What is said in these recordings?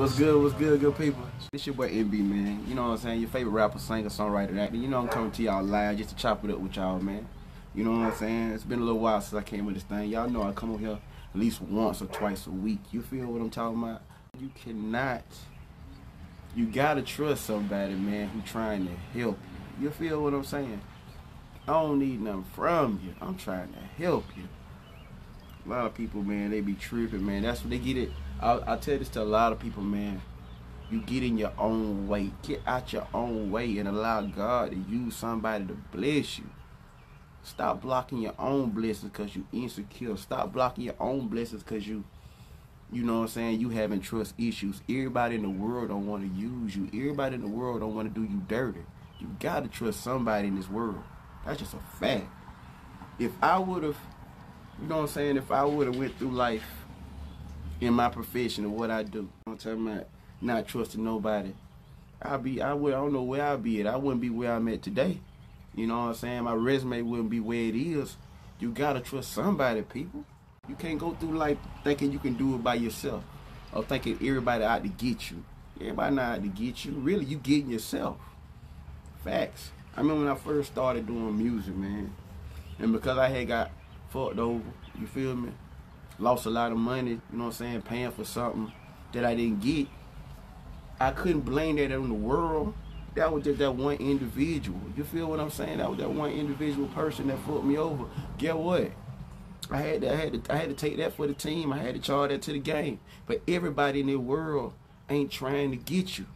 What's good? What's good, good people? This your boy NB, man. You know what I'm saying? Your favorite rapper, singer, songwriter, actor. You know I'm coming to y'all live just to chop it up with y'all, man. You know what I'm saying? It's been a little while since I came with this thing. Y'all know I come over here at least once or twice a week. You feel what I'm talking about? You cannot. You gotta trust somebody, man, who trying to help you. You feel what I'm saying? I don't need nothing from you. I'm trying to help you. A lot of people, man, they be tripping, man. That's what they get it. I, I tell this to a lot of people, man. You get in your own way. Get out your own way and allow God to use somebody to bless you. Stop blocking your own blessings because you insecure. Stop blocking your own blessings because you, you know what I'm saying, you having trust issues. Everybody in the world don't want to use you. Everybody in the world don't want to do you dirty. You got to trust somebody in this world. That's just a fact. If I would have, you know what I'm saying, if I would have went through life in my profession of what I do, I'm talking about not trusting nobody, I'll be, I would, I don't know where I'd be at. I wouldn't be where I'm at today. You know what I'm saying? My resume wouldn't be where it is. You gotta trust somebody, people. You can't go through life thinking you can do it by yourself or thinking everybody out to get you. Everybody not out to get you. Really, you getting yourself. Facts. I remember when I first started doing music, man. And because I had got fucked over, you feel me? Lost a lot of money, you know what I'm saying, paying for something that I didn't get. I couldn't blame that on the world. That was just that one individual. You feel what I'm saying? That was that one individual person that fucked me over. Get what? I had to, I had to, I had to take that for the team. I had to charge that to the game. But everybody in the world ain't trying to get you.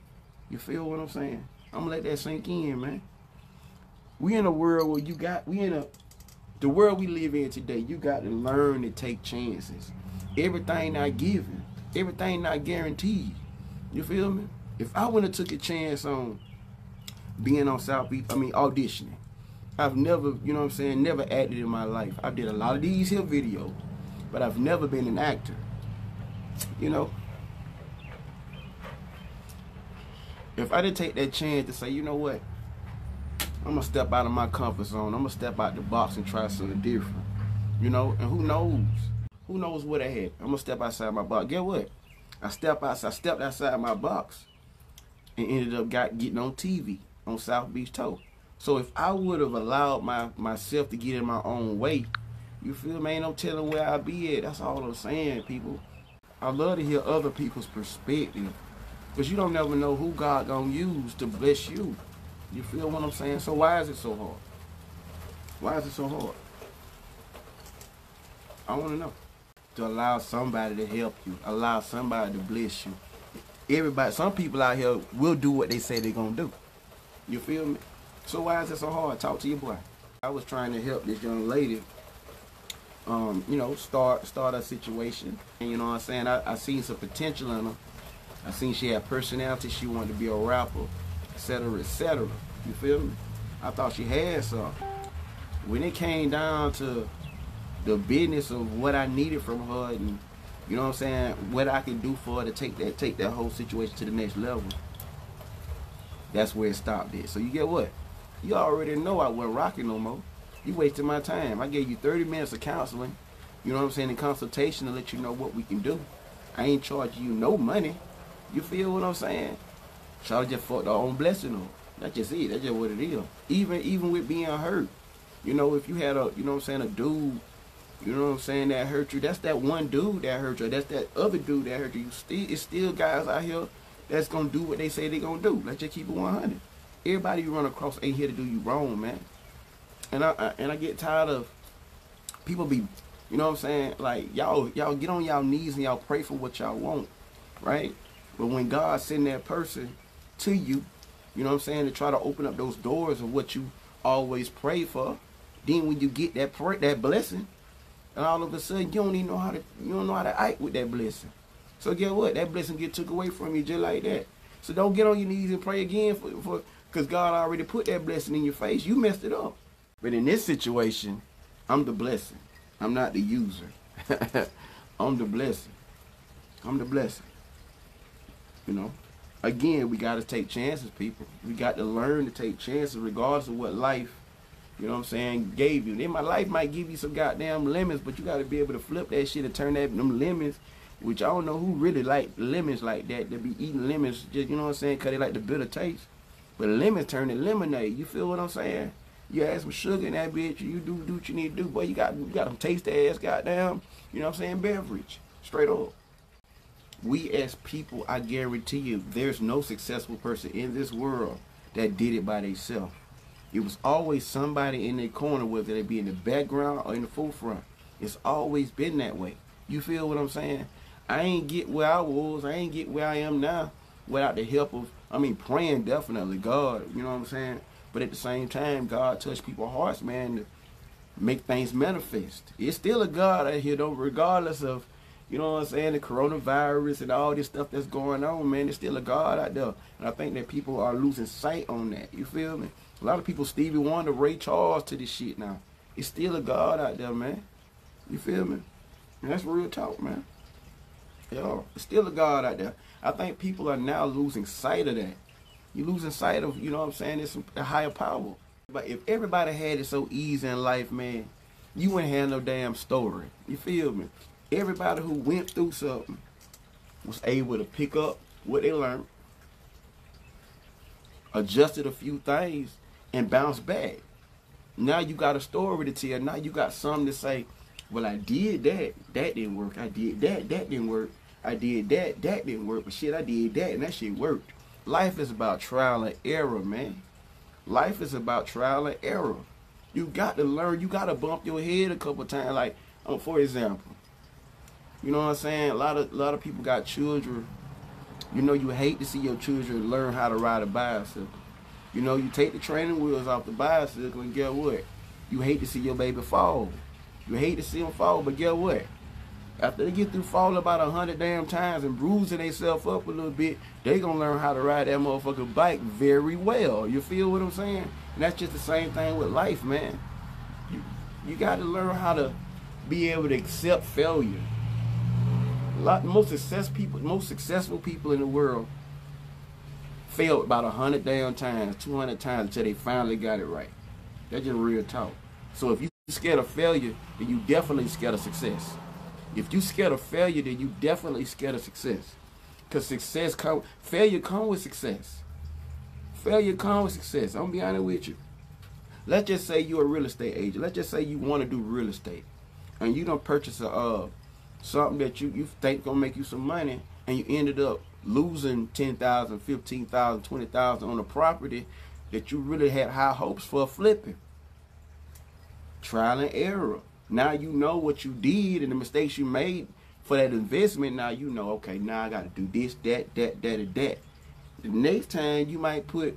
You feel what I'm saying? I'm gonna let that sink in, man. We in a world where you got we in a the world we live in today, you got to learn to take chances. Everything not given, everything not guaranteed. You feel me? If I would have took a chance on being on South Beach, I mean auditioning. I've never, you know what I'm saying, never acted in my life. I did a lot of these here videos, but I've never been an actor. You know, if I didn't take that chance to say, you know what, I'm gonna step out of my comfort zone. I'm gonna step out the box and try something different. You know, and who knows? Who knows what ahead? I'm gonna step outside my box. Get what? I step outside. I stepped outside my box and ended up got getting on TV on South Beach Tow. So if I would have allowed my myself to get in my own way, you feel me? Ain't no telling where I be at. That's all I'm saying, people. I love to hear other people's perspective. Because you don't never know who God gonna use to bless you. You feel what I'm saying? So why is it so hard? Why is it so hard? I want to know. To allow somebody to help you, allow somebody to bless you. Everybody, some people out here will do what they say they're gonna do. You feel me? So why is it so hard? Talk to your boy. I was trying to help this young lady, um, you know, start start a situation. And you know what I'm saying? I, I seen some potential in her. I seen she had personality. She wanted to be a rapper, etc., etc. You feel me? I thought she had some. When it came down to the business of what I needed from her and you know what I'm saying, what I could do for her to take that take that whole situation to the next level. That's where it stopped it. So you get what? You already know I wasn't rocking no more. You wasted my time. I gave you 30 minutes of counseling, you know what I'm saying, in consultation to let you know what we can do. I ain't charging you no money. You feel what I'm saying? Charlie just fucked her own blessing on. That's just it. That's just what it is. Even even with being hurt. You know, if you had a, you know I'm saying, a dude, you know I'm saying, that hurt you, that's that one dude that hurt you. That's that other dude that hurt you. Still, it's still guys out here that's going to do what they say they're going to do. Let's just keep it 100. Everybody you run across ain't here to do you wrong, man. And I, I and I get tired of people be, you know what I'm saying, like y'all y'all get on y'all knees and y'all pray for what y'all want, right? But when God send that person to you, you know what I'm saying, to try to open up those doors of what you always pray for, then when you get that pray, that blessing, and all of a sudden you don't even know how to you don't know how to act with that blessing. So guess what? That blessing get took away from you just like that. So don't get on your knees and pray again for for because God already put that blessing in your face. You messed it up. But in this situation, I'm the blessing. I'm not the user. I'm the blessing. I'm the blessing. You know? Again, we got to take chances, people. We got to learn to take chances regardless of what life, you know what I'm saying, gave you. Then my life might give you some goddamn lemons, but you got to be able to flip that shit and turn that them lemons Which I don't know who really like lemons like that. They be eating lemons, just you know what I'm saying, cause they like the bitter taste. But lemons turn to lemonade. You feel what I'm saying? You add some sugar in that bitch, you do do what you need to do. Boy, you got you got them taste ass goddamn, you know what I'm saying, beverage. Straight up. We as people, I guarantee you, there's no successful person in this world that did it by themselves. It was always somebody in their corner, whether they be in the background or in the forefront. It's always been that way. You feel what I'm saying? I ain't get where I was. I ain't get where I am now without the help of, I mean, praying definitely, God. You know what I'm saying? But at the same time, God touched people's hearts, man, to make things manifest. It's still a God out here, though, regardless of, you know what I'm saying, the coronavirus and all this stuff that's going on, man. There's still a God out there. And I think that people are losing sight on that. You feel me? A lot of people Stevie Wonder, Ray Charles to this shit now. It's still a God out there, man. You feel me? And that's real talk, man. Yo, it's still a God out there. I think people are now losing sight of that. You're losing sight of, you know what I'm saying, it's a higher power. But if everybody had it so easy in life, man, you wouldn't have no damn story. You feel me? Everybody who went through something was able to pick up what they learned, adjusted a few things, and bounce back. Now you got a story to tell. Now you got something to say. Well, I did that. That didn't work. I did that. That didn't work. I did that. That didn't work. But shit, I did that, and that shit worked. Life is about trial and error, man. Life is about trial and error. You got to learn. You got to bump your head a couple times. Like, um, for example, you know what I'm saying? A lot of a lot of people got children. You know, you hate to see your children learn how to ride a bicycle. You know, you take the training wheels off the bicycle, and get what? You hate to see your baby fall. You hate to see them fall, but get what? After they get through falling about a hundred damn times and bruising themselves up a little bit, they gonna learn how to ride that motherfucking bike very well. You feel what I'm saying? And that's just the same thing with life, man. You you got to learn how to be able to accept failure. A lot most success people, most successful people in the world failed about a hundred damn times, two hundred times until they finally got it right. That's just real talk. So if you scared of failure, then you definitely scared of success. If you scared of failure, then you definitely scared of success. Cause success come failure come with success. Failure come with success. I'm gonna be honest with you. Let's just say you're a real estate agent. Let's just say you want to do real estate, and you don't purchase a uh, something that you you think gonna make you some money, and you ended up losing 10,000, 15,000, 20,000 on a property that you really had high hopes for flipping. Trial and error. Now you know what you did and the mistakes you made for that investment. Now you know, okay, now I got to do this, that, that, that, and that. The next time you might put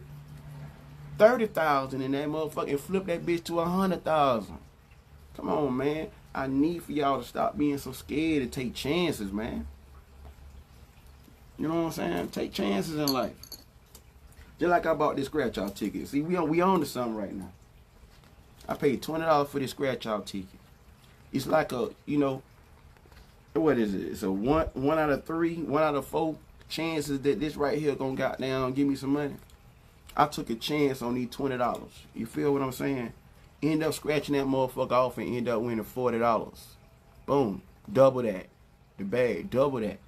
30,000 in that motherfucker and flip that bitch to a 100,000. Come on, man. I need for y'all to stop being so scared to take chances, man. You know what I'm saying? Take chances in life. Just like I bought this scratch out ticket. See, we on we on to something right now. I paid twenty dollars for this scratch out ticket. It's like a you know what is it? It's a one one out of three, one out of four chances that this right here gonna got down give me some money. I took a chance on these twenty dollars. You feel what I'm saying? End up scratching that motherfucker off and end up winning forty dollars. Boom. Double that. The bag, double that.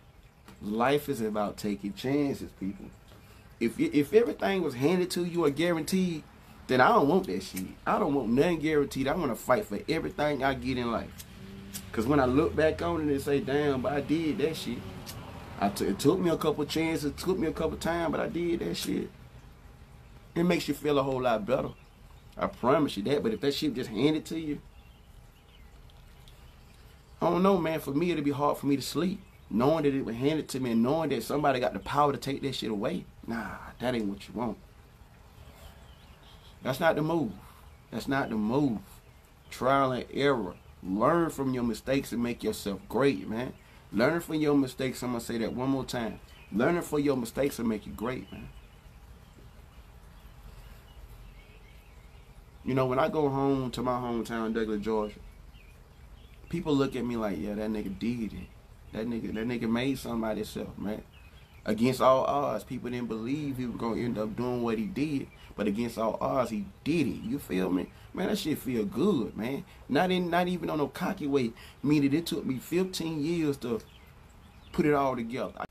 Life is about taking chances, people. If if everything was handed to you or guaranteed, then I don't want that shit. I don't want nothing guaranteed. I want to fight for everything I get in life. Cause when I look back on it and say, "Damn, but I did that shit." I t- it took me a couple chances, took me a couple times, but I did that shit. It makes you feel a whole lot better. I promise you that. But if that shit just handed to you, I don't know, man. For me, it'd be hard for me to sleep knowing that it was handed to me and knowing that somebody got the power to take that shit away. Nah, that ain't what you want. That's not the move. That's not the move. Trial and error. Learn from your mistakes and make yourself great, man. Learn from your mistakes. I'm going to say that one more time. Learning from your mistakes will make you great, man. You know, when I go home to my hometown, Douglas, Georgia, people look at me like, yeah, that nigga did it. That nigga, that nigga made somebody himself, man. Against all odds, people didn't believe he was gonna end up doing what he did, but against all odds, he did it. You feel me, man? That shit feel good, man. Not in, not even on no cocky way. Meaning it took me 15 years to put it all together.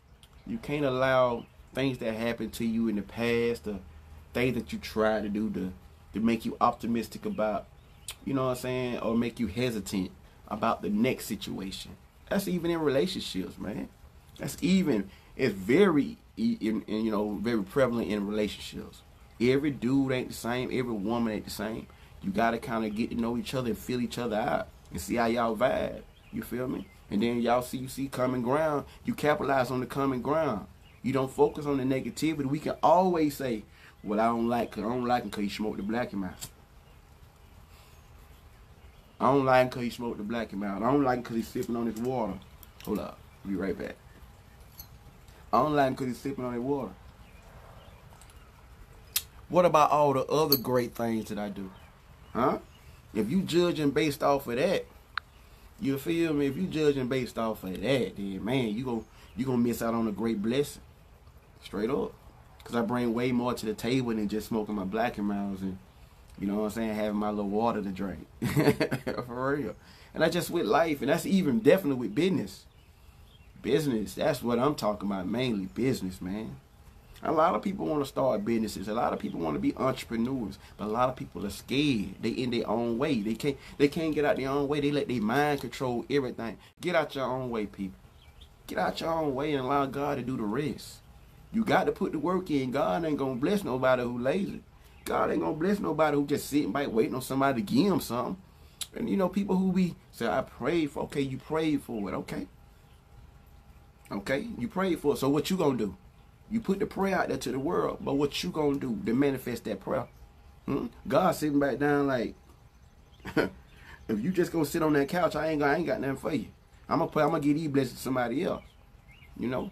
You can't allow things that happened to you in the past, the things that you tried to do to to make you optimistic about, you know what I'm saying, or make you hesitant about the next situation. That's even in relationships, man. That's even it's very in, in, you know very prevalent in relationships. Every dude ain't the same. Every woman ain't the same. You gotta kind of get to know each other and feel each other out and see how y'all vibe. You feel me? And then y'all see you see common ground. You capitalize on the common ground. You don't focus on the negativity. We can always say, "Well, I don't like, cause I don't like him cause he smoked the Black and Mild. I don't like him cause he smoked the Black and Mild. I don't like him cause he's sipping on his water. Hold up, be right back. I don't like him cause he's sipping on his water. What about all the other great things that I do? Huh? If you judging based off of that, you feel me? If you judging based off of that, then man, you go you gonna miss out on a great blessing. Straight up. Cause I bring way more to the table than just smoking my Black and Milds and you know what I'm saying, having my little water to drink. For real. And that's just with life, and that's even definitely with business. Business, that's what I'm talking about, mainly business, man. A lot of people want to start businesses. A lot of people want to be entrepreneurs, but a lot of people are scared. They in their own way. They can't. They can't get out their own way. They let their mind control everything. Get out your own way, people. Get out your own way and allow God to do the rest. You got to put the work in. God ain't gonna bless nobody who lazy. God ain't gonna bless nobody who just sitting back waiting on somebody to give him something. And you know, people who be say, I prayed for. Okay, you prayed for it. Okay. Okay, you prayed for it. So what you gonna do? You put the prayer out there to the world, but what you gonna do to manifest that prayer? Hmm? God sitting back down like, if you just gonna sit on that couch, I ain't gonna, I ain't got nothing for you. I'm gonna put, I'm gonna give these blessings to somebody else. You know,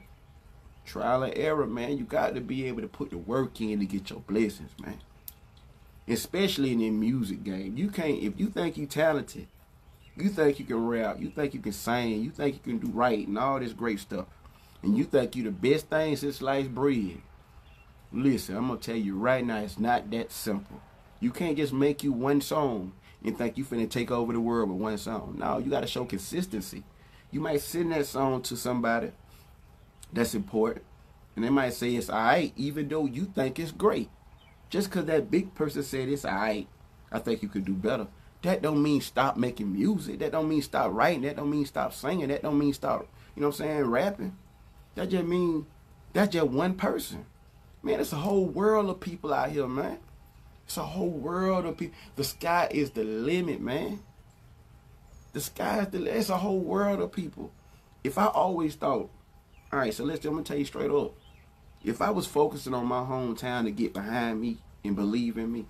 trial and error, man. You got to be able to put the work in to get your blessings, man. Especially in the music game, you can't. If you think you talented, you think you can rap, you think you can sing, you think you can do right and all this great stuff and you think you the best thing since sliced bread, listen, I'm gonna tell you right now, it's not that simple. You can't just make you one song and think you finna take over the world with one song. No, you gotta show consistency. You might send that song to somebody that's important, and they might say it's alright, even though you think it's great. Just cause that big person said it's alright, I think you could do better. That don't mean stop making music. That don't mean stop writing. That don't mean stop singing. That don't mean stop, you know what I'm saying, rapping. That just mean that's just one person. Man, it's a whole world of people out here, man. It's a whole world of people. The sky is the limit, man. The sky is the limit. it's a whole world of people. If I always thought, all right, so let's I'm gonna tell you straight up. If I was focusing on my hometown to get behind me and believe in me,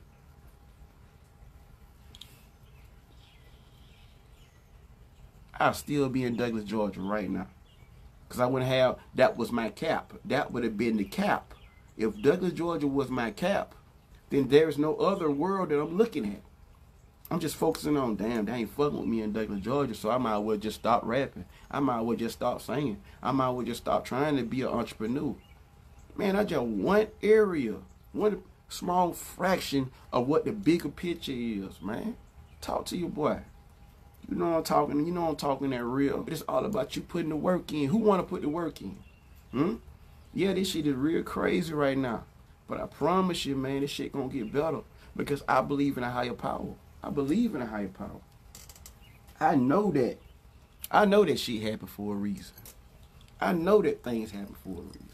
I'll still be in Douglas, Georgia right now. Because I wouldn't have, that was my cap. That would have been the cap. If Douglas, Georgia was my cap, then there's no other world that I'm looking at. I'm just focusing on, damn, they ain't fucking with me in Douglas, Georgia, so I might as well just stop rapping. I might as well just stop singing. I might as well just stop trying to be an entrepreneur. Man, I just one area, one small fraction of what the bigger picture is, man. Talk to your boy. You know I'm talking. You know I'm talking that real. It's all about you putting the work in. Who want to put the work in? Hmm? Yeah, this shit is real crazy right now. But I promise you, man, this shit gonna get better because I believe in a higher power. I believe in a higher power. I know that. I know that shit happened for a reason. I know that things happen for a reason.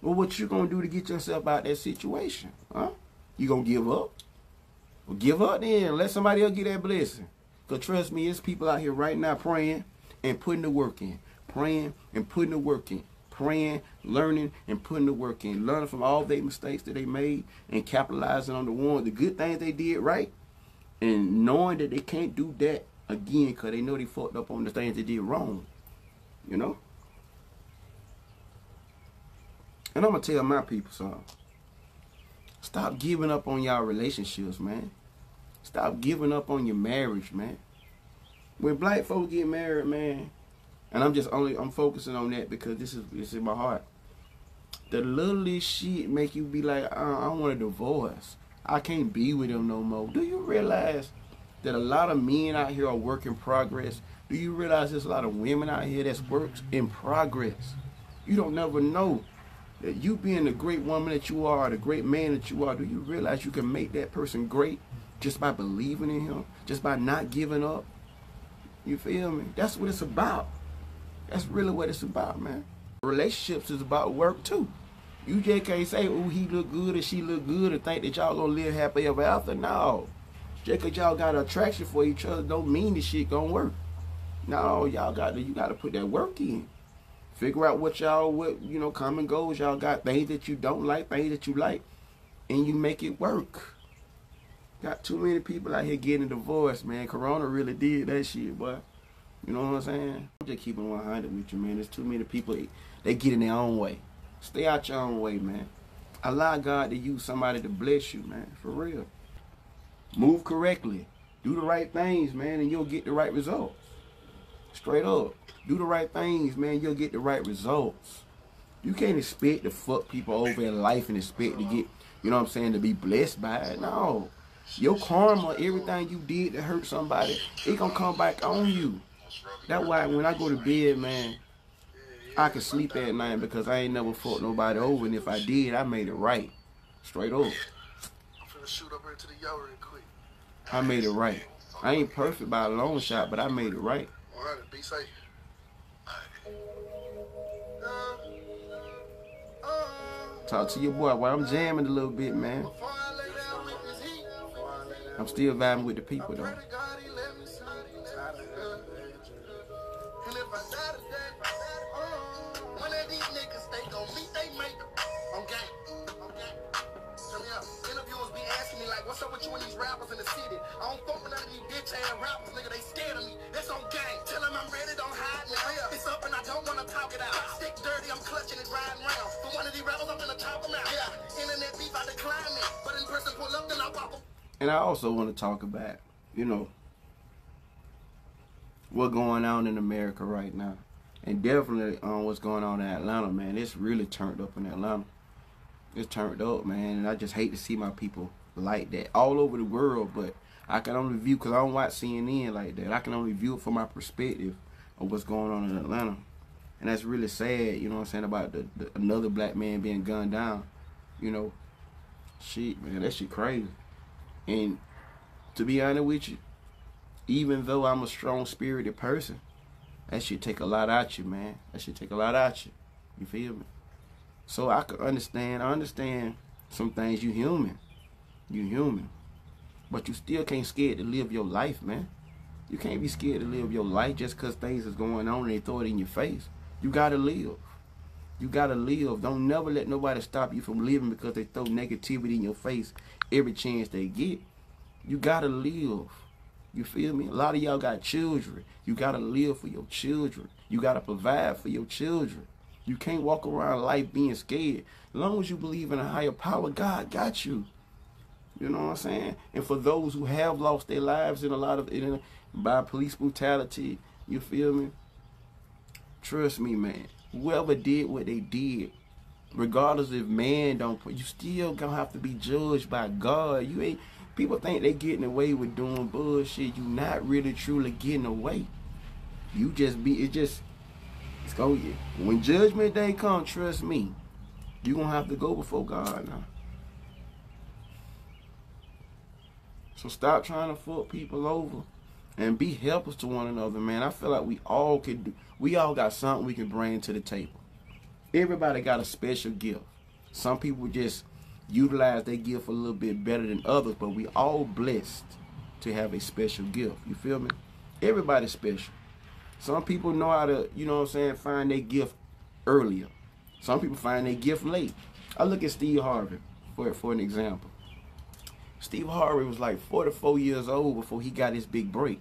Well, what you gonna do to get yourself out of that situation? Huh? You gonna give up? Well, give up then. Let somebody else get that blessing. Because trust me, it's people out here right now praying and putting the work in. Praying and putting the work in. Praying, learning, and putting the work in. Learning from all their mistakes that they made and capitalizing on the one, the good things they did right. And knowing that they can't do that again because they know they fucked up on the things they did wrong. You know? And I'm going to tell my people something. Stop giving up on y'all relationships, man. Stop giving up on your marriage, man. When black folks get married, man, and I'm just only I'm focusing on that because this is this in my heart. The littlest shit make you be like, uh, I want a divorce. I can't be with him no more. Do you realize that a lot of men out here are work in progress? Do you realize there's a lot of women out here that's works in progress? You don't never know that you being the great woman that you are, the great man that you are, do you realize you can make that person great just by believing in him, just by not giving up? You feel me? That's what it's about. That's really what it's about, man. Relationships is about work too. You just can't say, oh, he look good or she look good and think that y'all gonna live happy ever after. No. Just cause y'all got an attraction for each other don't mean this shit gonna work. No, y'all got to you gotta put that work in. Figure out what y'all what you know, common goals y'all got, things that you don't like, things that you like, and you make it work. Got too many people out here getting divorced, man. Corona really did that shit, boy. You know what I'm saying? I'm just keeping 100 with you, man. There's too many people, they get in their own way. Stay out your own way, man. Allow God to use somebody to bless you, man. For real. Move correctly. Do the right things, man, and you'll get the right results. Straight up. Do the right things, man, you'll get the right results. You can't expect to fuck people over in life and expect to get, you know what I'm saying, to be blessed by it. No. Your karma, everything you did to hurt somebody, it gonna come back on you. That's why when I go to bed, man, I can sleep at night because I ain't never fought nobody over, and if I did, I made it right. Straight up. I made it right. I ain't perfect by a long shot, but I made it right. Be safe. Talk to your boy while I'm jamming a little bit, man. I'm still vibing with the people though. Dirty, I'm clutching it, riding round. For one of these rappers, I'm gonna them out. Yeah, internet beef, I decline it. But in person, pull up, then I walk them. And I also want to talk about, you know, what's going on in America right now. And definitely on um, what's going on in Atlanta, man. It's really turned up in Atlanta. It's turned up, man. And I just hate to see my people like that all over the world, but I can only view because I don't watch CNN like that. I can only view it from my perspective of what's going on in Atlanta, and that's really sad. You know what I'm saying about the, the another black man being gunned down. You know, shit, man, that shit crazy. And to be honest with you, even though I'm a strong spirited person, that should take a lot out you, man. That should take a lot out you. You feel me? So I could understand. I understand some things. You human. You human. But you still can't scared to live your life, man. You can't be scared to live your life just because things is going on and they throw it in your face. You gotta live. You gotta live. Don't never let nobody stop you from living because they throw negativity in your face every chance they get. You gotta live. You feel me? A lot of y'all got children. You gotta live for your children. You gotta provide for your children. You can't walk around life being scared. As long as you believe in a higher power, God got you. You know what I'm saying? And for those who have lost their lives in a lot of in, by police brutality, you feel me? Trust me, man. Whoever did what they did, regardless if man don't you still gonna have to be judged by God. You ain't. People think they getting away with doing bullshit. You not really truly getting away. You just be. It just. It's go. When judgment day come, trust me, you gonna have to go before God now. So stop trying to fuck people over and be helpers to one another, man. I feel like we all could do, we all got something we can bring to the table. Everybody got a special gift. Some people just utilize their gift a little bit better than others, but we all blessed to have a special gift. You feel me? Everybody's special. Some people know how to, you know what I'm saying, find their gift earlier. Some people find their gift late. I look at Steve Harvey for for an example. Steve Harvey was like 44 years old before he got his big break.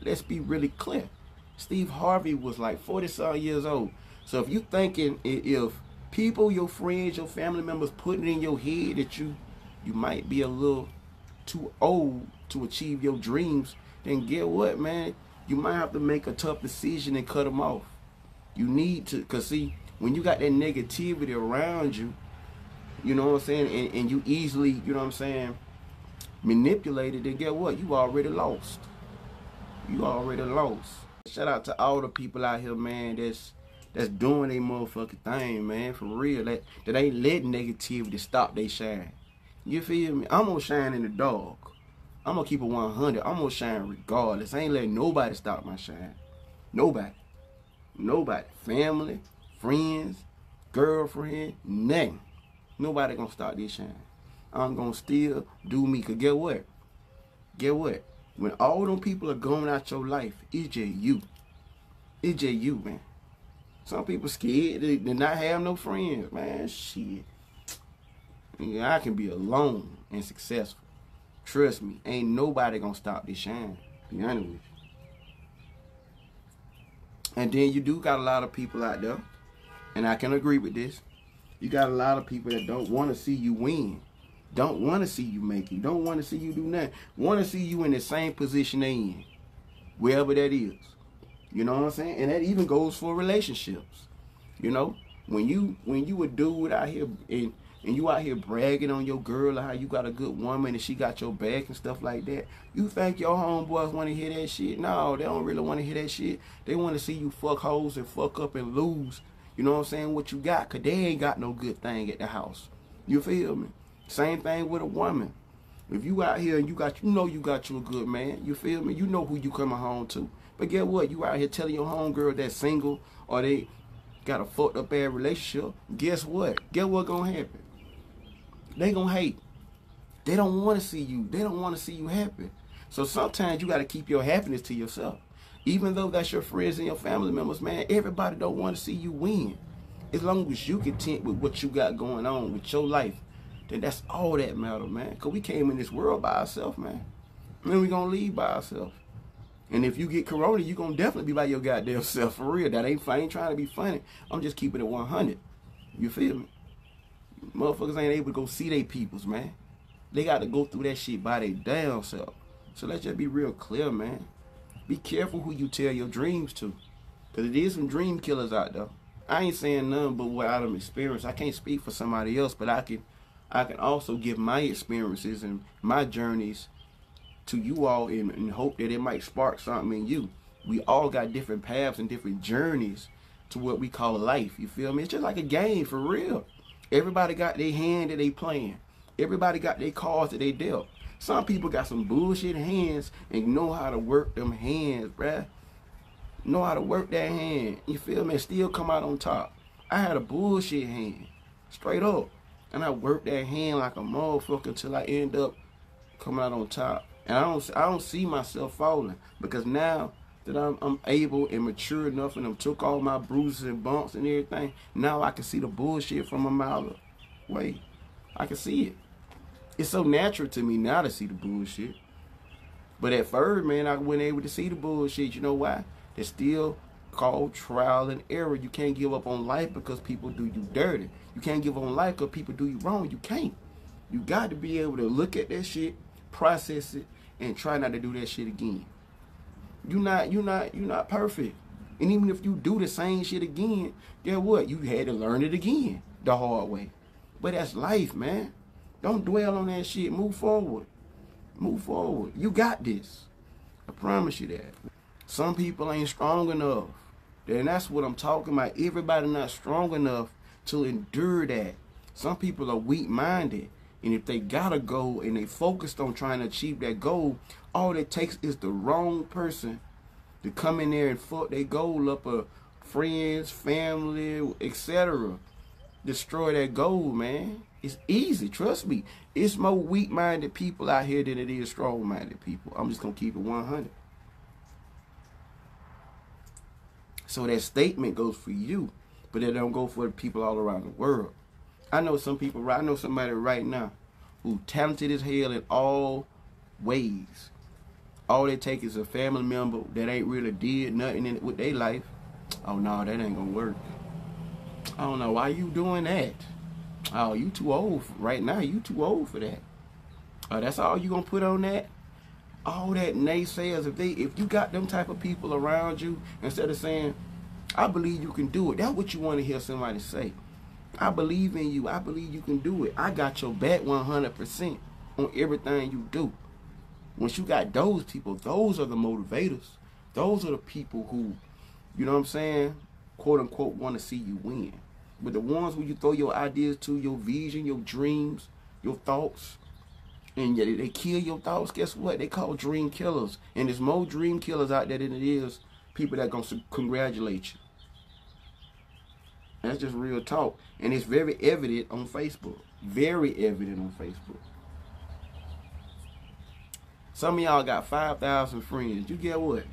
Let's be really clear. Steve Harvey was like 40 some years old. So if you thinking if people, your friends, your family members putting in your head that you you might be a little too old to achieve your dreams, then get what, man? You might have to make a tough decision and cut them off. You need to, cause see, when you got that negativity around you, you know what I'm saying, and, and you easily, you know what I'm saying, manipulated, then get what? You already lost. You already lost. Shout out to all the people out here, man, that's that's doing a motherfucking thing, man, for real. That that ain't letting negativity stop they shine. You feel me? I'm gonna shine in the dark. I'm gonna keep it 100. I'm gonna shine regardless. I ain't letting nobody stop my shine. Nobody. Nobody. Family, friends, girlfriend, nothing. Nobody gonna stop this shine. I'm gonna still do me. Cause get what? Get what? When all them people are going out your life, it's just you. It's just you, man. Some people scared to, to not have no friends, man. Shit. Yeah, I can be alone and successful. Trust me, ain't nobody gonna stop this shine. Be honest with you. And then you do got a lot of people out there, and I can agree with this. You got a lot of people that don't want to see you win. Don't want to see you make it. Don't want to see you do nothing. Want to see you in the same position they in. Wherever that is. You know what I'm saying? And that even goes for relationships. You know? When you when you a dude out here and and you out here bragging on your girl how you got a good woman and she got your back and stuff like that, you think your homeboys want to hear that shit? No, they don't really want to hear that shit. They want to see you fuck hoes and fuck up and lose. You know what I'm saying? What you got? Cause they ain't got no good thing at the house. You feel me? Same thing with a woman. If you out here and you got, you know you got you a good man. You feel me? You know who you coming home to. But get what? You out here telling your homegirl that's single or they got a fucked up bad relationship. Guess what? Guess what gonna happen? They gonna hate. They don't want to see you. They don't want to see you happy. So sometimes you got to keep your happiness to yourself. Even though that's your friends and your family members, man, everybody don't want to see you win. As long as you content with what you got going on with your life, then that's all that matter, man. Cause we came in this world by ourselves, man. And then we gonna leave by ourselves. And if you get corona, you gonna definitely be by your goddamn self for real. That ain't I ain't trying to be funny. I'm just keeping it 100. You feel me? Motherfuckers ain't able to go see their peoples, man. They got to go through that shit by their damn self. So let's just be real clear, man. Be careful who you tell your dreams to. Because it is some dream killers out there. I ain't saying none but what out of experience. I can't speak for somebody else, but I can I can also give my experiences and my journeys to you all and, and hope that it might spark something in you. We all got different paths and different journeys to what we call life. You feel me? It's just like a game for real. Everybody got their hand that they playing. Everybody got their cards that they dealt. Some people got some bullshit hands and know how to work them hands, bruh. Know how to work that hand. You feel me? Still come out on top. I had a bullshit hand. Straight up. And I work that hand like a motherfucker until I end up coming out on top. And I don't I don't see myself falling. Because now that I'm, I'm able and mature enough and I took all my bruises and bumps and everything, now I can see the bullshit from a mile away. I can see it. It's so natural to me now to see the bullshit. But at first, man, I wasn't able to see the bullshit. You know why? It's still called trial and error. You can't give up on life because people do you dirty. You can't give on life because people do you wrong. You can't. You got to be able to look at that shit, process it, and try not to do that shit again. You not you not you not perfect. And even if you do the same shit again, guess what? You had to learn it again the hard way. But that's life, man. Don't dwell on that shit. Move forward. Move forward. You got this. I promise you that. Some people ain't strong enough. And that's what I'm talking about. Everybody not strong enough to endure that. Some people are weak-minded. And if they got a goal and they focused on trying to achieve that goal, all it takes is the wrong person to come in there and fuck their goal up of friends, family, etc. Destroy that goal, man. It's easy, trust me. It's more weak-minded people out here than it is strong-minded people. I'm just gonna keep it 100. So that statement goes for you, but it don't go for the people all around the world. I know some people, I know somebody right now who talented as hell in all ways all they take is a family member that ain't really did nothing in, with their life. Oh no, that ain't gonna work. I don't know why you doing that. Oh, you too old right now. You too old for that. Oh, that's all you gonna put on that. All that naysayers. If they, if you got them type of people around you, instead of saying, "I believe you can do it," that's what you want to hear somebody say. I believe in you. I believe you can do it. I got your back 100%. on everything you do. Once you got those people, those are the motivators. Those are the people who, you know what I'm saying, quote unquote, want to see you win. But the ones where you throw your ideas to, your vision, your dreams, your thoughts, and yet they kill your thoughts, guess what? They call dream killers. And there's more dream killers out there than it is people that gonna congratulate you. That's just real talk. And it's very evident on Facebook. Very evident on Facebook. Some of y'all got 5,000 friends. You get what?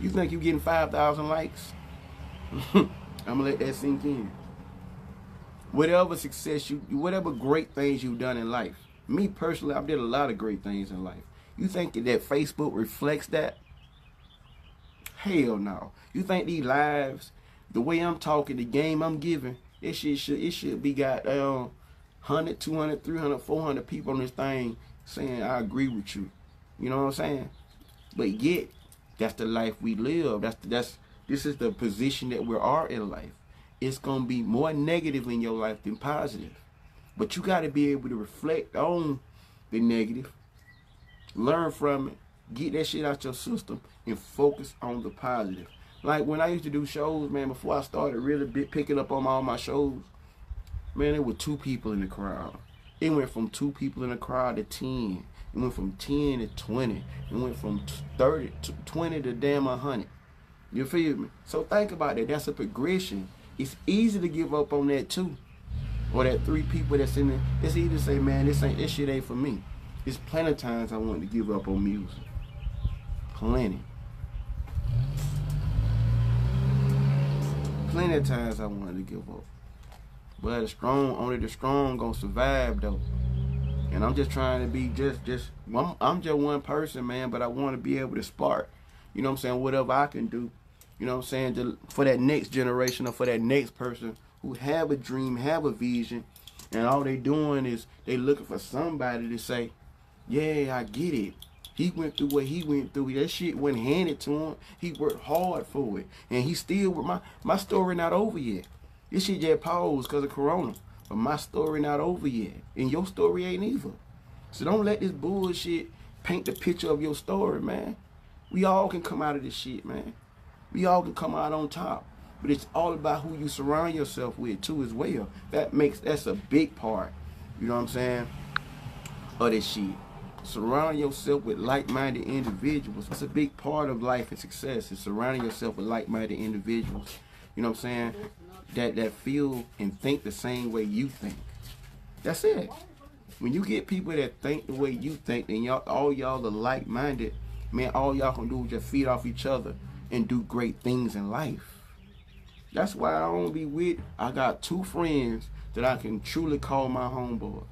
You think you're getting 5,000 likes? I'm going to let that sink in. Whatever success you, whatever great things you've done in life. Me personally, I've did a lot of great things in life. You think that Facebook reflects that? Hell no. You think these lives, the way I'm talking, the game I'm giving, it should, should it should be got um, 100, 200, 300, 400 people on this thing saying I agree with you. You know what I'm saying? But yet, that's the life we live. That's that's this is the position that we are in life. It's gonna be more negative in your life than positive. But you gotta be able to reflect on the negative, learn from it, get that shit out your system, and focus on the positive. Like when I used to do shows, man, before I started really picking up on all my shows, man, there were two people in the crowd. It went from two people in the crowd to 10. It went from 10 to 20. It went from 30 to 20 to damn 100. You feel me? So think about that. That's a progression. It's easy to give up on that too. Or that three people that's in there. It's easy to say, man, this ain't this shit ain't for me. It's plenty of times I want to give up on music. Plenty. Plenty of times I wanted to give up. But the strong, only the strong gonna survive though. And I'm just trying to be just, just, I'm, I'm just one person, man, but I want to be able to spark, you know what I'm saying, whatever I can do, you know what I'm saying, to, for that next generation or for that next person who have a dream, have a vision, and all they doing is they looking for somebody to say, yeah, I get it. He went through what he went through. That shit went handed to him. He worked hard for it. And he still, with my, my story not over yet. This shit just paused because of Corona. But my story not over yet. And your story ain't either. So don't let this bullshit paint the picture of your story, man. We all can come out of this shit, man. We all can come out on top. But it's all about who you surround yourself with too as well. That makes that's a big part. You know what I'm saying? Of this shit. Surround yourself with like-minded individuals. It's a big part of life and success is surrounding yourself with like-minded individuals. You know what I'm saying? that that feel and think the same way you think. That's it. When you get people that think the way you think, then y'all all y'all are like minded, man, all y'all can do is just feed off each other and do great things in life. That's why I don't be with. I got two friends that I can truly call my homeboy.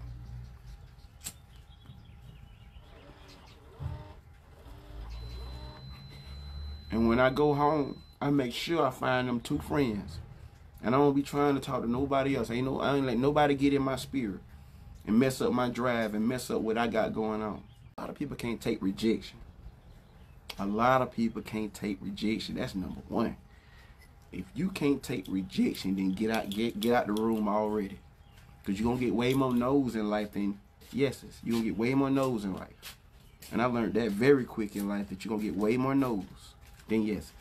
And when I go home, I make sure I find them two friends and I don't be trying to talk to nobody else. Ain't no I ain't let nobody get in my spirit and mess up my drive and mess up what I got going on. A lot of people can't take rejection. A lot of people can't take rejection. That's number one. If you can't take rejection, then get out get get out the room already. Cause you're gonna get way more no's in life than yeses. You're gonna get way more no's in life. And I learned that very quick in life that you're gonna get way more no's than yeses.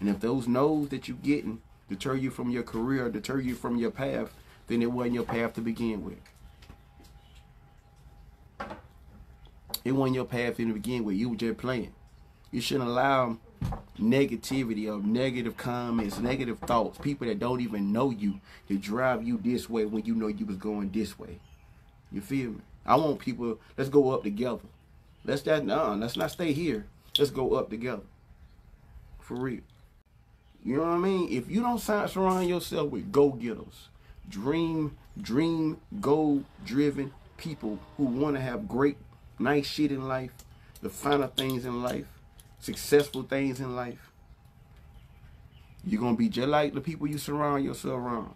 And if those no's that you're getting deter you from your career, deter you from your path, then it wasn't your path to begin with. It wasn't your path to begin with. You were just playing. You shouldn't allow negativity or negative comments, negative thoughts, people that don't even know you to drive you this way when you know you was going this way. You feel me? I want people, let's go up together. Let's not, no, let's not stay here. Let's go up together. For real. You know what I mean? If you don't surround yourself with go-getters, dream, dream, goal-driven people who want to have great, nice shit in life, the finer things in life, successful things in life, you're going to be just like the people you surround yourself around.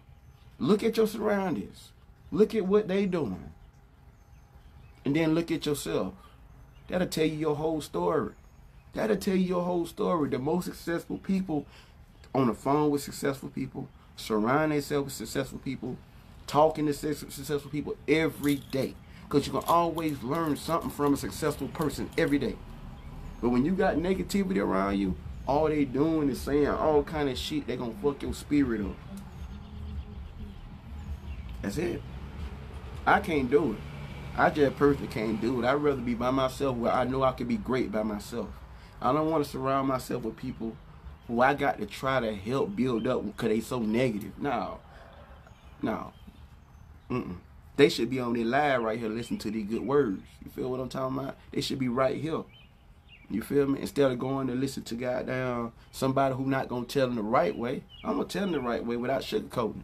Look at your surroundings. Look at what they doing. And then look at yourself. That'll tell you your whole story. That'll tell you your whole story. The most successful people on the phone with successful people, surround themselves with successful people, talking to successful people every day. Because you can always learn something from a successful person every day. But when you got negativity around you, all they doing is saying all kind of shit. They gonna fuck your spirit up. That's it. I can't do it. I just personally can't do it. I'd rather be by myself where I know I can be great by myself. I don't want to surround myself with people who I got to try to help build up because they so negative. No. No. Mm-mm. They should be on their live right here listening to these good words. You feel what I'm talking about? They should be right here. You feel me? Instead of going to listen to goddamn somebody who not gonna tell them the right way, I'm gonna tell them the right way without sugarcoating.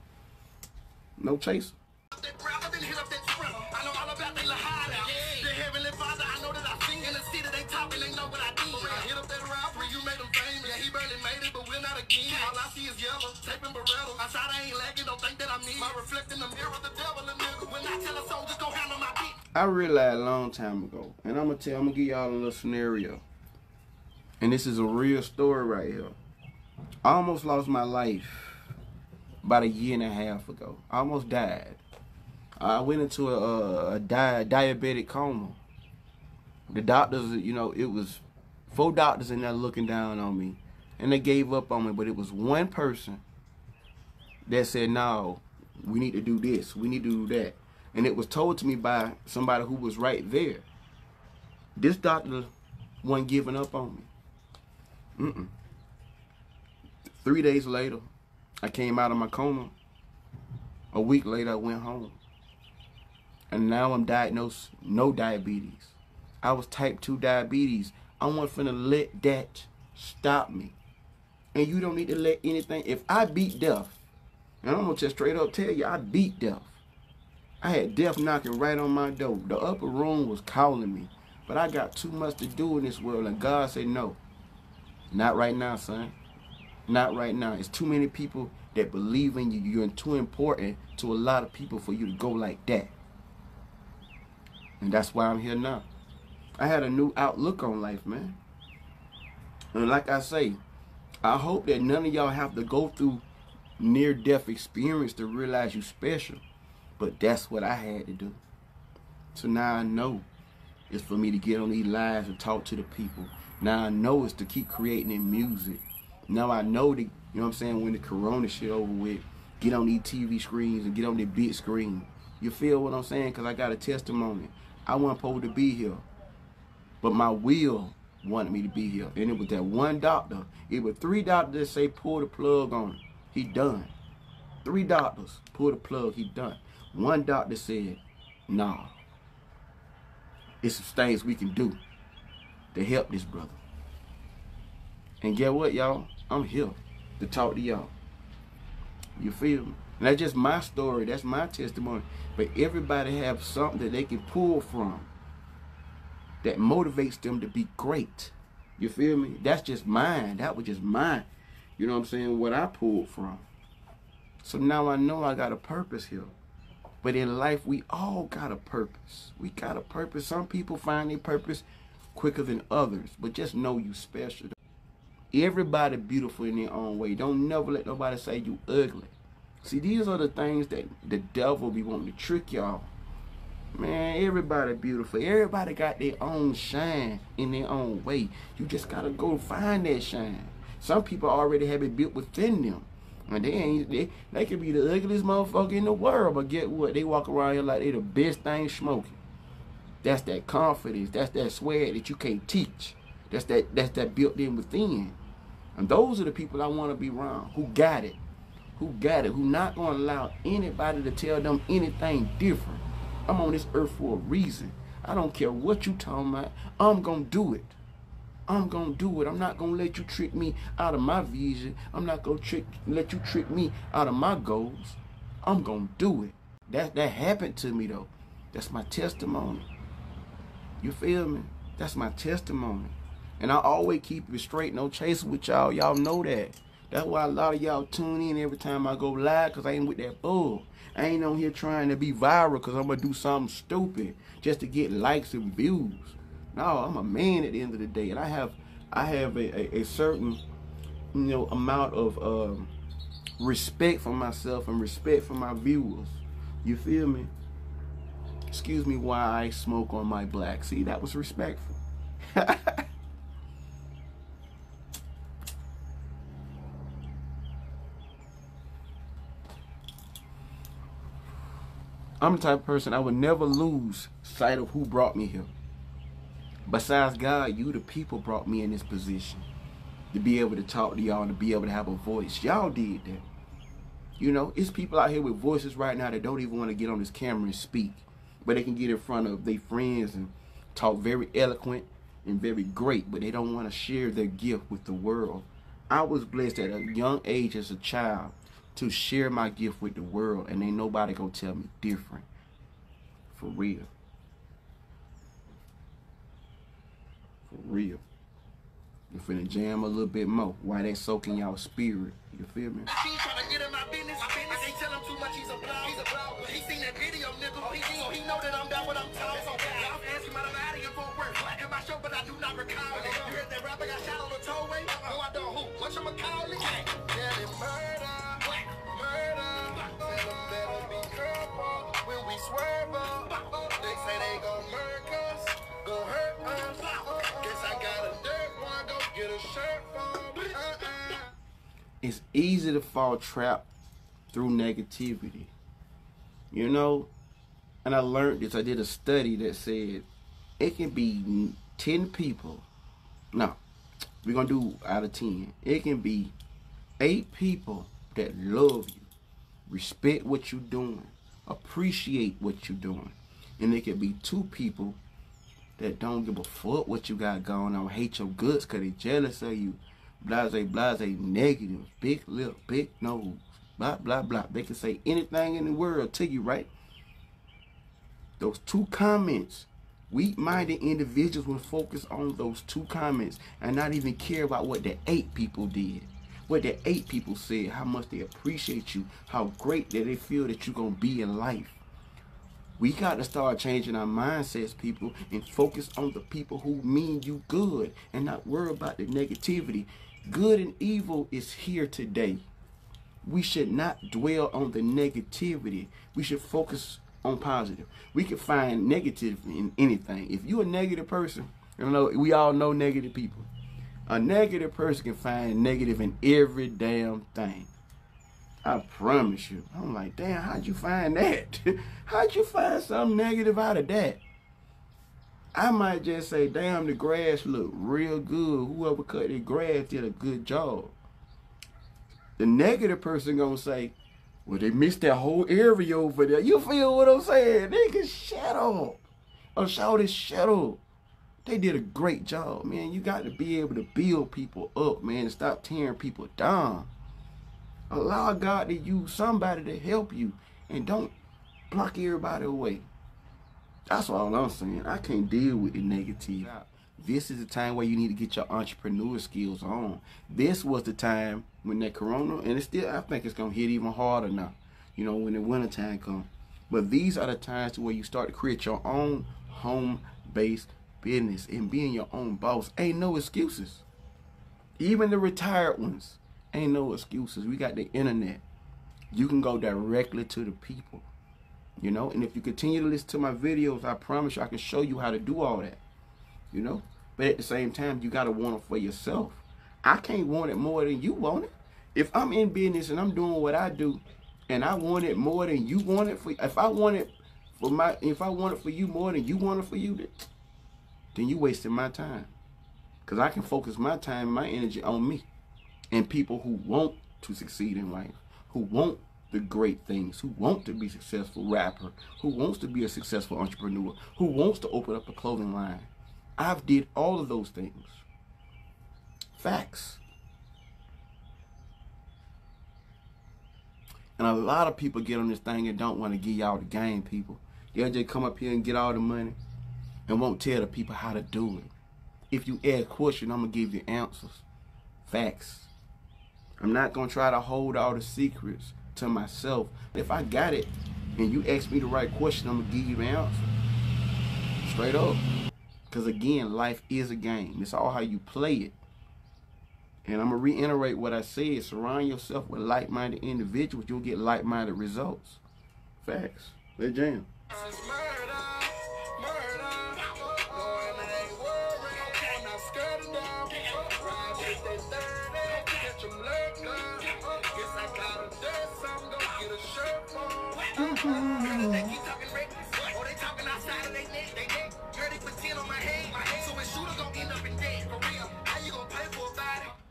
No chaser. All I see is yellow, taping Beretta. I I ain't lagging, don't think that I'm. My the mirror, the devil nigga. When I tell a go handle my beat. I realized a long time ago, and I'm gonna tell, I'm gonna give y'all a little scenario. And this is a real story right here. I almost lost my life about a year and a half ago. I almost died. I went into a, a di diabetic coma. The doctors, you know, it was four doctors in there looking down on me. And they gave up on me. But it was one person that said, no, we need to do this. We need to do that. And it was told to me by somebody who was right there. This doctor wasn't giving up on me. Mm-mm. Three days later, I came out of my coma. A week later, I went home. And now I'm diagnosed no diabetes. I was type 2 diabetes. I not finna let that stop me. And you don't need to let anything. If I beat death, and I'm gonna just straight up tell you, I beat death. I had death knocking right on my door. The upper room was calling me. But I got too much to do in this world. And God said, no. Not right now, son. Not right now. It's too many people that believe in you. You're too important to a lot of people for you to go like that. And that's why I'm here now. I had a new outlook on life, man. And like I say, I hope that none of y'all have to go through near-death experience to realize you special. But that's what I had to do. So now I know it's for me to get on these lives and talk to the people. Now I know it's to keep creating in music. Now I know that, you know what I'm saying, when the corona shit over with, get on these TV screens and get on the big screen. You feel what I'm saying? Because I got a testimony. I wasn't supposed to be here. But my will wanted me to be here. And it was that one doctor. It was three doctors that say pull the plug on him. He done. Three doctors pull the plug. He done. One doctor said, nah. It's some things we can do to help this brother. And get what, y'all? I'm here to talk to y'all. You feel me? And that's just my story. That's my testimony. But everybody have something that they can pull from that motivates them to be great. You feel me? That's just mine. That was just mine. You know what I'm saying? What I pulled from. So now I know I got a purpose here. But in life, we all got a purpose. We got a purpose. Some people find their purpose quicker than others. But just know you special. Everybody beautiful in their own way. Don't never let nobody say you ugly. See, these are the things that the devil be wanting to trick y'all. Man, everybody beautiful. Everybody got their own shine in their own way. You just gotta go find that shine. Some people already have it built within them. And they ain't they, they could be the ugliest motherfucker in the world, but get what? They walk around here like they the best thing smoking. That's that confidence. That's that swag that you can't teach. That's that that's that built in within. And those are the people I want to be around who got it who got it, who not to allow anybody to tell them anything different. I'm on this earth for a reason. I don't care what you talking about. I'm going to do it. I'm going to do it. I'm not going to let you trick me out of my vision. I'm not going to trick let you trick me out of my goals. I'm going to do it. That that happened to me though. That's my testimony. You feel me? That's my testimony. And I always keep it straight, no chasing with y'all. Y'all know that. That's why a lot of y'all tune in every time I go live because I ain't with that bull. I ain't on here trying to be viral because I'm going to do something stupid just to get likes and views. No, I'm a man at the end of the day. And I have I have a, a, a certain you know amount of um, respect for myself and respect for my viewers. You feel me? Excuse me why I smoke on my black. See, that was respectful. I'm the type of person I would never lose sight of who brought me here. Besides God, you the people brought me in this position to be able to talk to y'all and to be able to have a voice. Y'all did that. You know, it's people out here with voices right now that don't even want to get on this camera and speak, but they can get in front of their friends and talk very eloquent and very great, but they don't want to share their gift with the world. I was blessed at a young age as a child to share my gift with the world, and ain't nobody gonna tell me different. For real. For real. You finna jam a little bit more. Why they soaking y'all spirit? You feel me? I keep trying to get him out of business. I think I can't tell him too much he's a proud, he's a proud. He tryna get in my business. It's easy to fall trap through negativity. You know, and I learned this. I did a study that said it can be 10 people. No, we're going to do out of 10. It can be 8 people that love you, respect what you're doing, appreciate what you're doing. And it can be 2 people that don't give a fuck what you got going on, hate your guts because they jealous of you blase, blase, negative, big lip, big nose, blah, blah, blah. They can say anything in the world to you, right? Those two comments, weak-minded individuals will focus on those two comments and not even care about what the eight people did. What the eight people said, how much they appreciate you, how great that they feel that you're going to be in life. We got to start changing our mindsets, people, and focus on the people who mean you good and not worry about the negativity. Good and evil is here today. We should not dwell on the negativity. We should focus on positive. We can find negative in anything. If you're a negative person, you know, we all know negative people. A negative person can find negative in every damn thing. I promise you. I'm like, damn, how'd you find that? how'd you find something negative out of that? I might just say, damn, the grass look real good. Whoever cut the grass did a good job. The negative person gonna say, well, they missed that whole area over there. You feel what I'm saying? Nigga, shut up. Or shout it, shut up. They did a great job, man. You got to be able to build people up, man, and stop tearing people down. Allow God to use somebody to help you and don't block everybody away. That's all I'm saying. I can't deal with the negative. This is the time where you need to get your entrepreneur skills on. This was the time when that corona, and it's still, I think it's going to hit even harder now, you know, when the winter time comes. But these are the times where you start to create your own home-based business and being your own boss. Ain't no excuses. Even the retired ones, ain't no excuses. We got the internet. You can go directly to the people. You know, and if you continue to listen to my videos, I promise you I can show you how to do all that. You know? But at the same time, you gotta want it for yourself. I can't want it more than you want it. If I'm in business and I'm doing what I do, and I want it more than you want it for if I want it for my if I want it for you more than you want it for you, then then you wasting my time. Cause I can focus my time, my energy on me. And people who want to succeed in life, who want the great things, who want to be successful rapper, who wants to be a successful entrepreneur, who wants to open up a clothing line. I've did all of those things. Facts. And a lot of people get on this thing and don't want to give y'all the game, people. They'll just come up here and get all the money and won't tell the people how to do it. If you ask questions, I'm going to give you answers. Facts. I'm not going to try to hold all the secrets to myself. If I got it and you ask me the right question, I'm going to give you the answer. Straight up. Because again, life is a game. It's all how you play it. And I'm going to reiterate what I said. Surround yourself with like-minded individuals. You'll get like-minded results. Facts. Let's jam.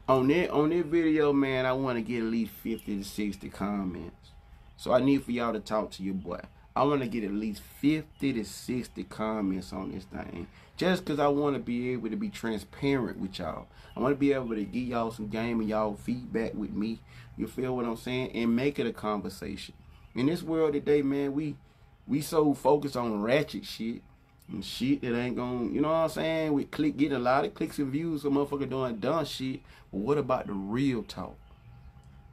On that on that video, man, I want to get at least 50 to 60 comments. So I need for y'all to talk to your boy. I want to get at least 50 to 60 comments on this thing. Just because I want to be able to be transparent with y'all. I want to be able to give y'all some game and y'all feedback with me. You feel what I'm saying? And make it a conversation. In this world today, man, we we so focused on ratchet shit and shit that ain't gonna, you know what I'm saying? We click getting a lot of clicks and views, some motherfucker doing dumb shit. But what about the real talk?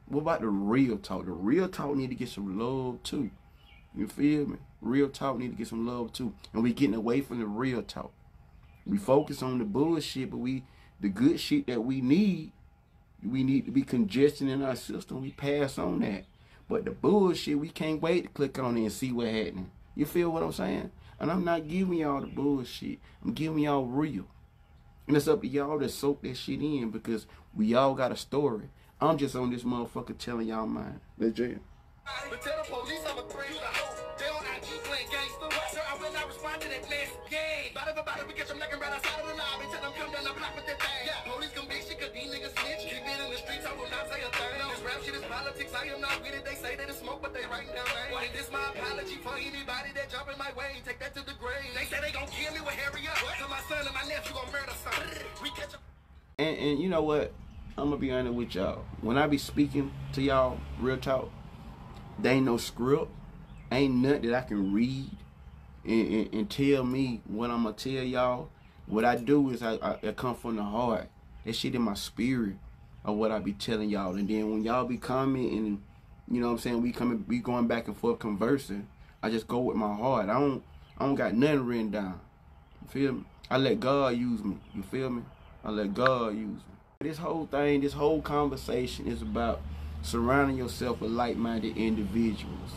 What about the real talk? The real talk need to get some love too. You feel me? Real talk need to get some love too. And we getting away from the real talk. We focus on the bullshit, but we the good shit that we need, we need to be congestion in our system. We pass on that. But the bullshit, we can't wait to click on it and see what happening. You feel what I'm saying? And I'm not giving y'all the bullshit. I'm giving y'all real. And it's up to y'all to soak that shit in because we all got a story. I'm just on this motherfucker telling y'all mine. Let's jam. But tell the police I'm a crazy hoe. They on IG playing gangster. Sir, I will not respond to that mess. Gang. Bada bada, we get them looking right outside of the lobby. Tell them come down the block with that thing. Yeah, police come rap shit is politics, I am not with it. They say that it's smoke, but they write down names. And this my apology for anybody that jump in my way. Take that to the grave. They say they gon' kill me with Harry up. So my son and my nephew gon' murder something. We catch a and, and you know what? I'm gonna be honest with y'all. When I be speaking to y'all, real talk, there ain't no script. Ain't nothing that I can read and, and, and tell me what I'm gonna tell y'all. What I do is I, I, I come from the heart. That shit in my spirit of what I be telling y'all. And then when y'all be commenting, you know what I'm saying, we coming we going back and forth conversing, I just go with my heart. I don't I don't got nothing written down. You feel me? I let God use me. You feel me? I let God use me. This whole thing, this whole conversation is about surrounding yourself with like-minded individuals.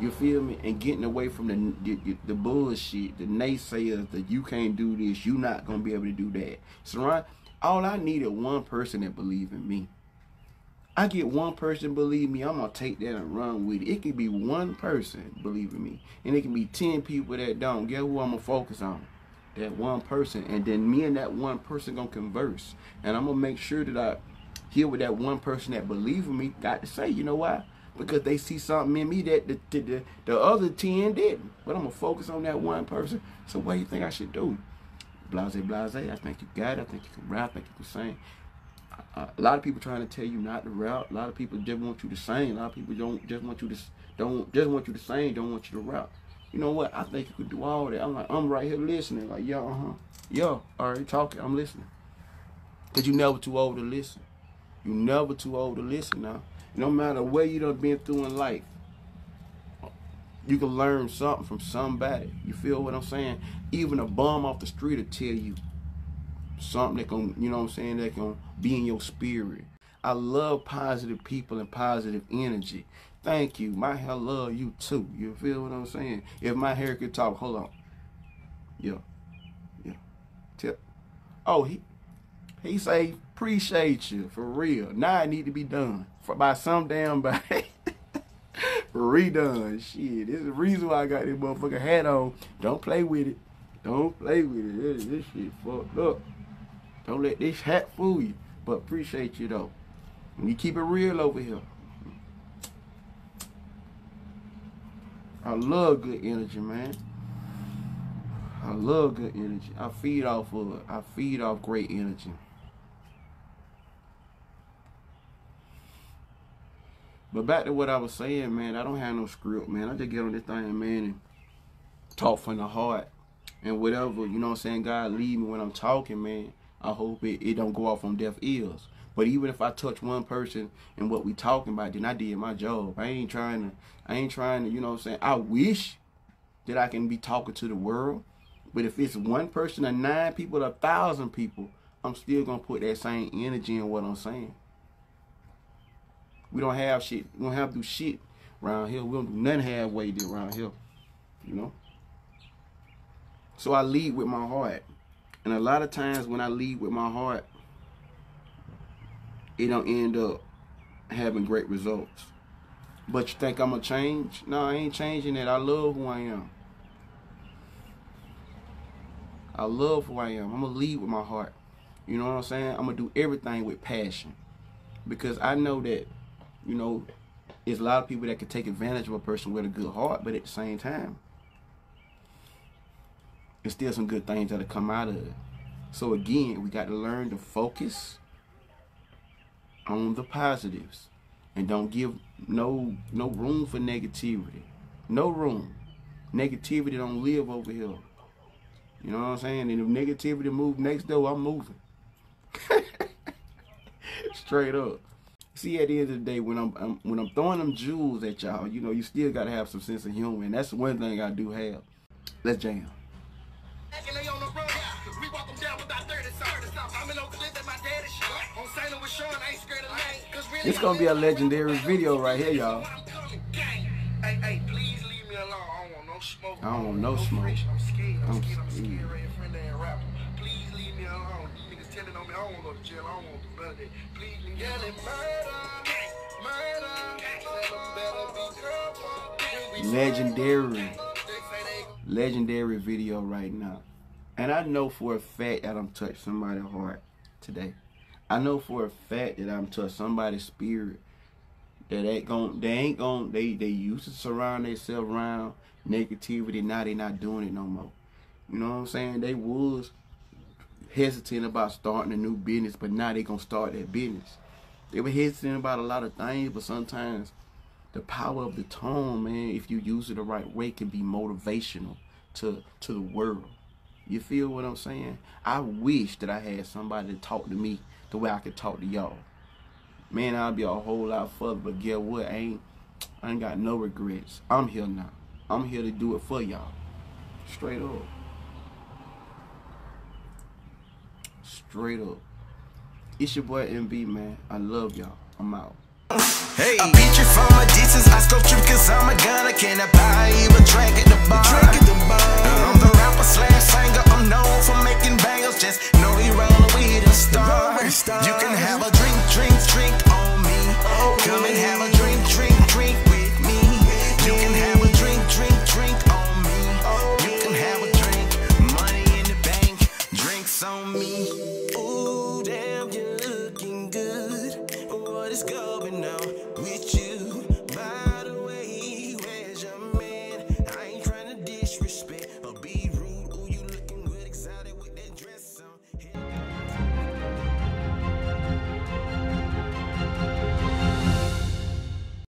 You feel me? And getting away from the, the, the bullshit, the naysayers that you can't do this, you're not gonna be able to do that. Surround. All I needed one person that believe in me. I get one person believe me, I'm gonna take that and run with it. It could be one person believe in me, and it can be ten people that don't. Get who I'm gonna focus on? That one person, and then me and that one person gonna converse, and I'm gonna make sure that I hear what that one person that believe in me got to say. You know why? Because they see something in me that the, the, the, the other 10 didn't. But I'm to focus on that one person. So what do you think I should do? Blase, blase. I think you got it. I think you can rap. I think you can sing. A, a lot of people trying to tell you not to rap. A lot of people just want you to sing. A lot of people don't just want you to don't just want you to sing. Don't want you to rap. You know what? I think you could do all that. I'm like I'm right here listening. Like yo, uh huh, yo, right, talking. I'm listening. Cause you never too old to listen. You never too old to listen now. No matter where you done been through in life, you can learn something from somebody. You feel what I'm saying? Even a bum off the street will tell you something that can, you know what I'm saying, that can be in your spirit. I love positive people and positive energy. Thank you. My hair love you too. You feel what I'm saying? If my hair could talk, hold on. Yeah. Yeah. Tip. Oh, he he say, appreciate you, for real. Now I need to be done for, by some damn body. Redone. Shit, this is the reason why I got this motherfucker hat on. Don't play with it. Don't play with it. This, this shit fucked up. Don't let this hat fool you. But appreciate you though. You keep it real over here. I love good energy, man. I love good energy. I feed off of it. I feed off great energy. But back to what I was saying, man, I don't have no script, man. I just get on this thing, man, and talk from the heart. And whatever, you know what I'm saying, God lead me when I'm talking, man. I hope it, it don't go off on deaf ears. But even if I touch one person and what we talking about, then I did my job. I ain't trying to, I ain't trying to, you know what I'm saying? I wish that I can be talking to the world. But if it's one person or nine people or a thousand people, I'm still going to put that same energy in what I'm saying. We don't have shit. We don't have to do shit around here. We don't do nothing halfway around here. You know? So I lead with my heart. And a lot of times when I lead with my heart, it don't end up having great results. But you think I'm gonna change? No, I ain't changing it. I love who I am. I love who I am. I'm gonna lead with my heart. You know what I'm saying? I'm gonna do everything with passion. because I know that, you know, there's a lot of people that can take advantage of a person with a good heart, but at the same time, there's still some good things that'll come out of it. So again, we got to learn to focus on the positives and don't give no no room for negativity. No room. Negativity don't live over here. You know what I'm saying? And if negativity move next door, I'm moving. Straight up. See, at the end of the day, when I'm, I'm when I'm throwing them jewels at y'all, you know, you still gotta have some sense of humor, and that's one thing I do have. Let's jam. It's gonna be a legendary video right here, y'all. I don't want no smoke. I. I'm scared. I'm scared. I'm scared. scared. Red friend. Please leave me alone. These niggas telling on me. I don't want to to jail. I don't want the blood. Please leave Legendary. Legendary video right now. And I know for a fact that I'm touched somebody's heart today. I know for a fact that I'm touched somebody's spirit. That ain't gon' they ain't gon' they they used to surround themselves around negativity. Now they not doing it no more. You know what I'm saying? They was hesitant about starting a new business, but now they gonna start that business. They were hesitant about a lot of things, but sometimes the power of the tone, man, if you use it the right way, can be motivational to to the world. You feel what I'm saying? I wish that I had somebody to talk to me the way I could talk to y'all. Man, I'll be a whole lot further, but get what? I ain't I ain't got no regrets. I'm here now. I'm here to do it for y'all. Straight up. Straight up. It's your boy NB, man. I love y'all. I'm out. Hey. I beat you distance. I scope you because I'm a gun. I can't buy you a drink at the bar. Drink at the bar. Uh, I'm the rapper slash singer. I'm known for making. Just know you roll with a star. You can have a drink, drink, drink on me. Oh, Come and have